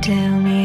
tell me